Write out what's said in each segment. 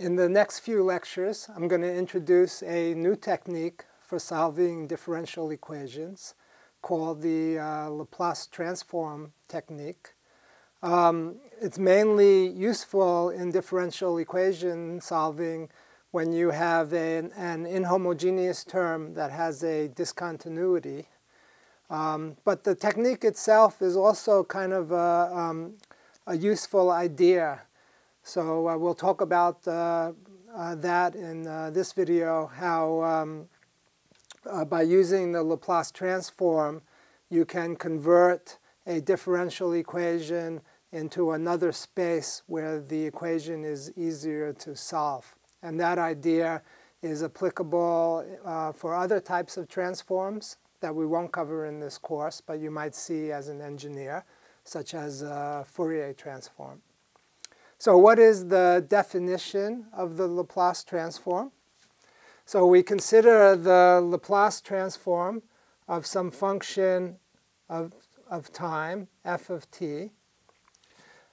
In the next few lectures, I'm going to introduce a new technique for solving differential equations called the uh, Laplace transform technique. Um, it's mainly useful in differential equation solving when you have an, an inhomogeneous term that has a discontinuity. Um, but the technique itself is also kind of a, um, a useful idea so uh, we'll talk about uh, uh, that in uh, this video, how um, uh, by using the Laplace transform, you can convert a differential equation into another space where the equation is easier to solve. And that idea is applicable uh, for other types of transforms that we won't cover in this course, but you might see as an engineer, such as a Fourier transform. So what is the definition of the Laplace transform? So we consider the Laplace transform of some function of, of time, f of t,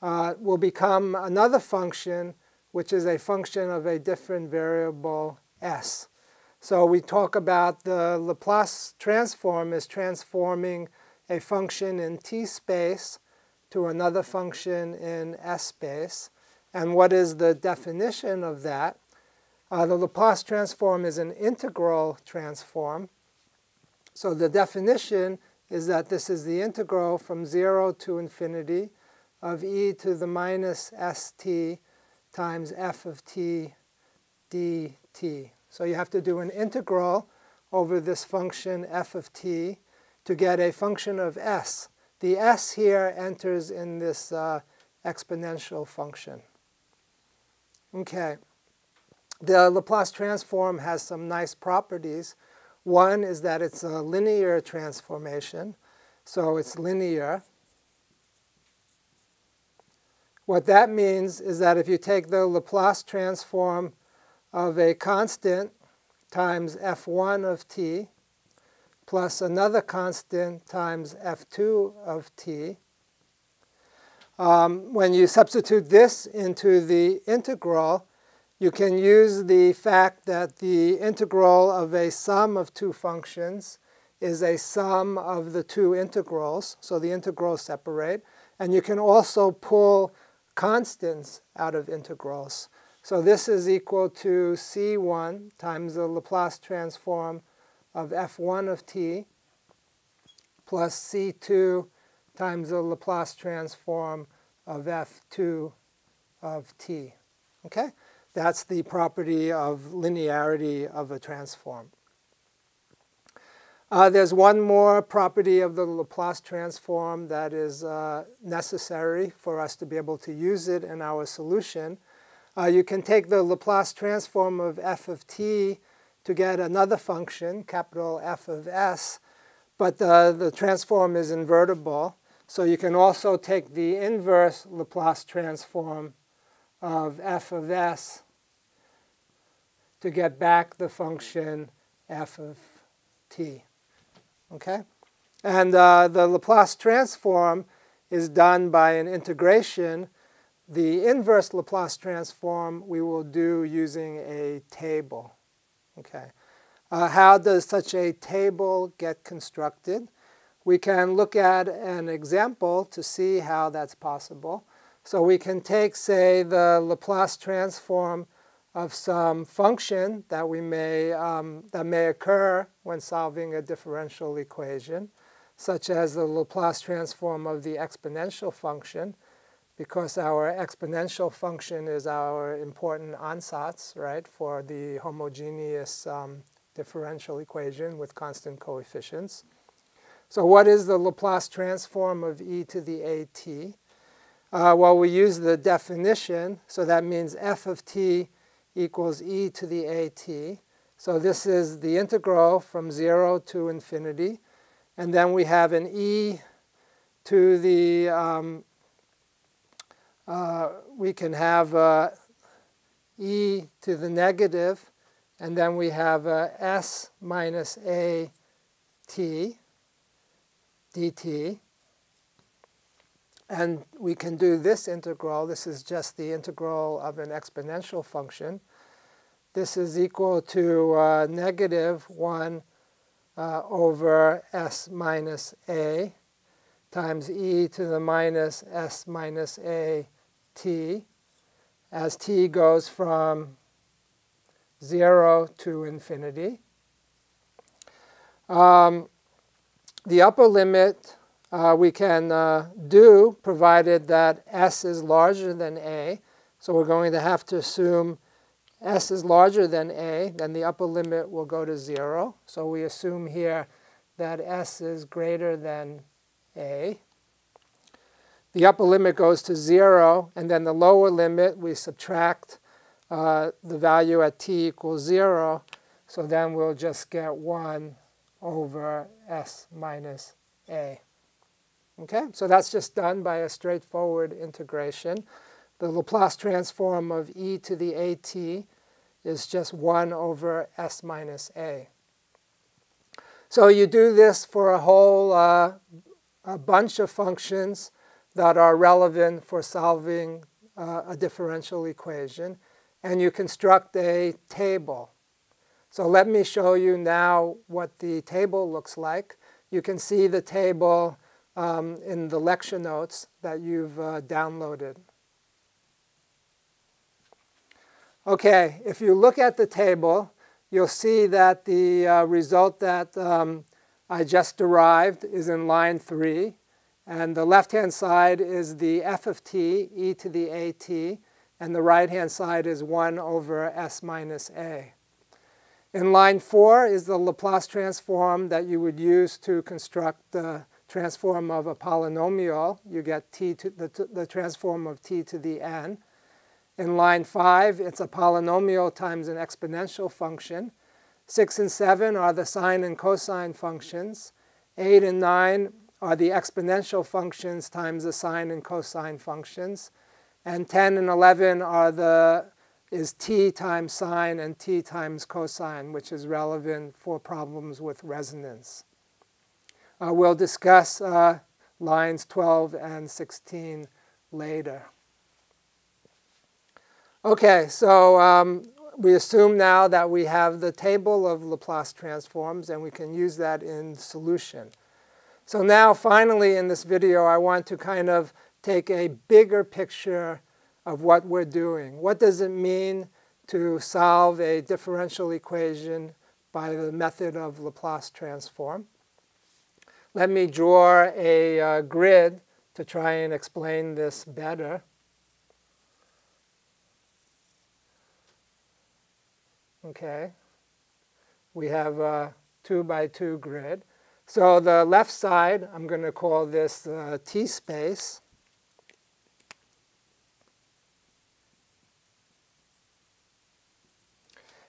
uh, will become another function which is a function of a different variable s. So we talk about the Laplace transform as transforming a function in t space to another function in S space. And what is the definition of that? Uh, the Laplace transform is an integral transform. So the definition is that this is the integral from 0 to infinity of e to the minus st times f of t dt. So you have to do an integral over this function f of t to get a function of s. The s here enters in this uh, exponential function. Okay. The Laplace transform has some nice properties. One is that it's a linear transformation, so it's linear. What that means is that if you take the Laplace transform of a constant times f1 of t plus another constant times f2 of t. Um, when you substitute this into the integral, you can use the fact that the integral of a sum of two functions is a sum of the two integrals, so the integrals separate. And you can also pull constants out of integrals. So this is equal to c1 times the Laplace transform of f1 of t plus c2 times the Laplace transform of f2 of t. Okay? That's the property of linearity of a transform. Uh, there's one more property of the Laplace transform that is uh, necessary for us to be able to use it in our solution. Uh, you can take the Laplace transform of f of t to get another function, capital F of s, but the, the transform is invertible. So you can also take the inverse Laplace transform of f of s to get back the function f of t. Okay? And uh, the Laplace transform is done by an integration. The inverse Laplace transform we will do using a table. Okay. Uh, how does such a table get constructed? We can look at an example to see how that's possible. So we can take, say, the Laplace transform of some function that we may um, that may occur when solving a differential equation, such as the Laplace transform of the exponential function because our exponential function is our important ansatz, right, for the homogeneous um, differential equation with constant coefficients. So what is the Laplace transform of e to the at? Uh, well, we use the definition, so that means f of t equals e to the at. So this is the integral from 0 to infinity. And then we have an e to the um, uh, we can have uh, e to the negative, and then we have uh, s minus a t dt. and we can do this integral. This is just the integral of an exponential function. This is equal to uh, negative 1 uh, over s minus a times e to the minus s minus a t as t goes from 0 to infinity. Um, the upper limit uh, we can uh, do provided that s is larger than a. So we're going to have to assume s is larger than a, then the upper limit will go to 0. So we assume here that s is greater than a. The upper limit goes to 0, and then the lower limit, we subtract uh, the value at t equals 0. So then we'll just get 1 over s minus a. Okay, so that's just done by a straightforward integration. The Laplace transform of e to the at is just 1 over s minus a. So you do this for a whole uh, a bunch of functions that are relevant for solving uh, a differential equation, and you construct a table. So let me show you now what the table looks like. You can see the table um, in the lecture notes that you've uh, downloaded. Okay, if you look at the table, you'll see that the uh, result that um, I just derived is in line 3. And the left-hand side is the f of t, e to the at, and the right-hand side is 1 over s minus a. In line 4 is the Laplace transform that you would use to construct the transform of a polynomial, you get t to the, the transform of t to the n. In line 5, it's a polynomial times an exponential function. 6 and 7 are the sine and cosine functions. 8 and 9 are the exponential functions times the sine and cosine functions. And 10 and 11 are the is t times sine and t times cosine, which is relevant for problems with resonance. Uh, we'll discuss uh, lines 12 and 16 later. Okay, so um, we assume now that we have the table of Laplace transforms and we can use that in solution. So now finally in this video I want to kind of take a bigger picture of what we're doing. What does it mean to solve a differential equation by the method of Laplace transform? Let me draw a uh, grid to try and explain this better. Okay, we have a two by two grid. So the left side, I'm going to call this uh, T space.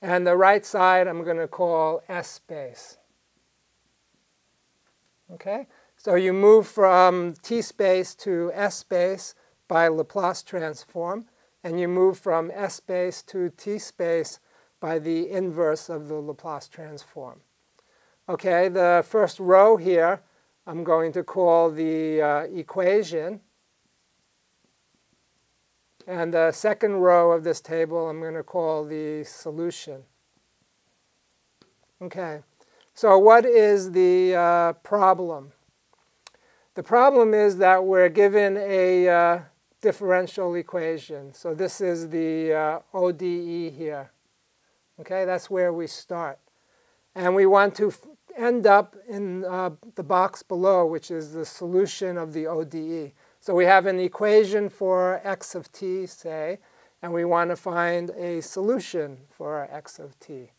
And the right side, I'm going to call S space. Okay? So you move from T space to S space by Laplace transform, and you move from S space to T space by the inverse of the Laplace transform. Okay, the first row here I'm going to call the uh, equation. And the second row of this table I'm going to call the solution. Okay, so what is the uh, problem? The problem is that we're given a uh, differential equation. So this is the uh, ODE here. Okay, that's where we start. And we want to end up in uh, the box below, which is the solution of the ODE. So we have an equation for x of t, say, and we want to find a solution for x of t.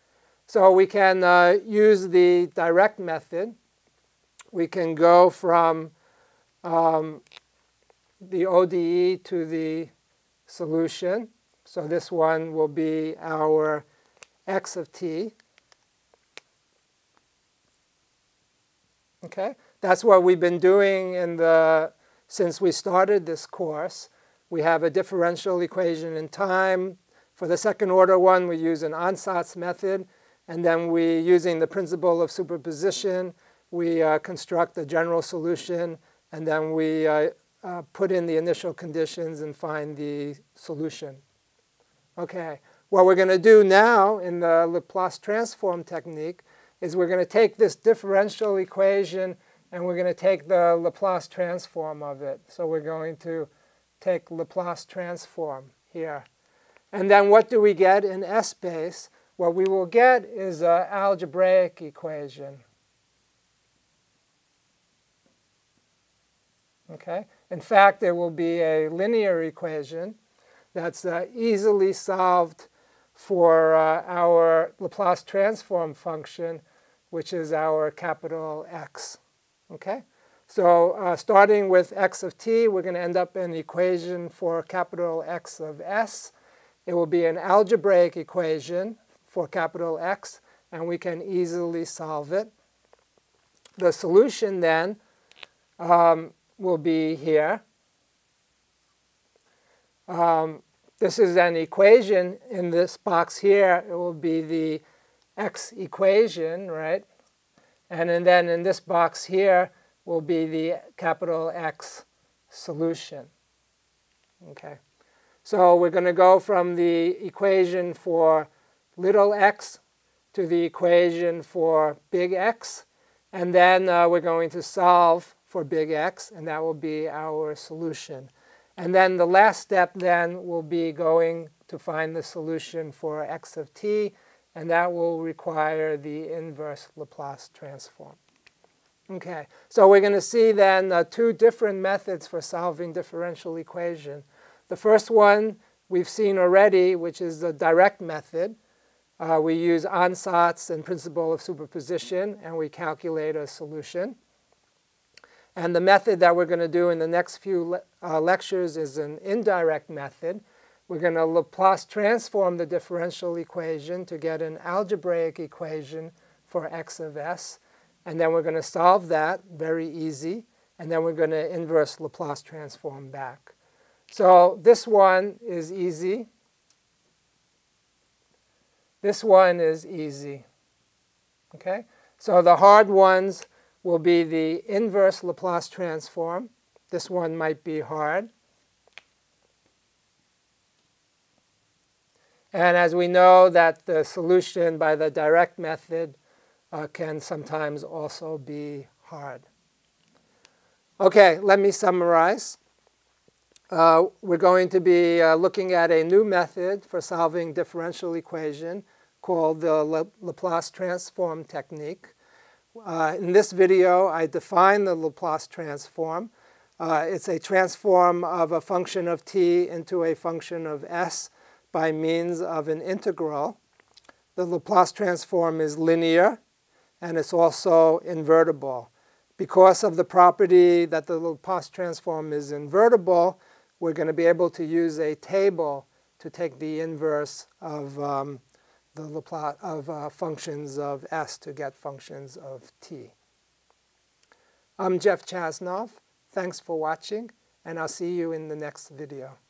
So we can uh, use the direct method. We can go from um, the ODE to the solution. So this one will be our x of t. Okay, that's what we've been doing in the since we started this course. We have a differential equation in time. For the second order one, we use an ansatz method. And then we, using the principle of superposition, we uh, construct a general solution. And then we uh, uh, put in the initial conditions and find the solution. Okay, what we're going to do now in the Laplace transform technique is we're going to take this differential equation and we're going to take the Laplace transform of it. So we're going to take Laplace transform here. And then what do we get in S space? What we will get is an algebraic equation. Okay? In fact, there will be a linear equation that's uh, easily solved for uh, our Laplace transform function, which is our capital X. Okay? So uh, starting with x of t, we're going to end up in an equation for capital X of s. It will be an algebraic equation for capital X, and we can easily solve it. The solution then um, will be here. Um, this is an equation in this box here. It will be the x equation, right? And then in this box here will be the capital X solution. Okay. So we're going to go from the equation for little x to the equation for big X. And then uh, we're going to solve for big X, and that will be our solution. And then the last step then will be going to find the solution for x of t, and that will require the inverse Laplace transform. Okay, so we're going to see then uh, two different methods for solving differential equation. The first one we've seen already, which is the direct method. Uh, we use ansatz and principle of superposition, and we calculate a solution. And the method that we're going to do in the next few le uh, lectures is an indirect method. We're going to Laplace transform the differential equation to get an algebraic equation for x of s. And then we're going to solve that, very easy. And then we're going to inverse Laplace transform back. So this one is easy. This one is easy. Okay? So the hard ones will be the inverse Laplace transform. This one might be hard. And as we know that the solution by the direct method uh, can sometimes also be hard. Okay, let me summarize. Uh, we're going to be uh, looking at a new method for solving differential equation called the La Laplace transform technique. Uh, in this video, I define the Laplace transform. Uh, it's a transform of a function of t into a function of s by means of an integral. The Laplace transform is linear, and it's also invertible. Because of the property that the Laplace transform is invertible, we're going to be able to use a table to take the inverse of um, the Laplace of uh, functions of s to get functions of t. I'm Jeff Chasnov. Thanks for watching, and I'll see you in the next video.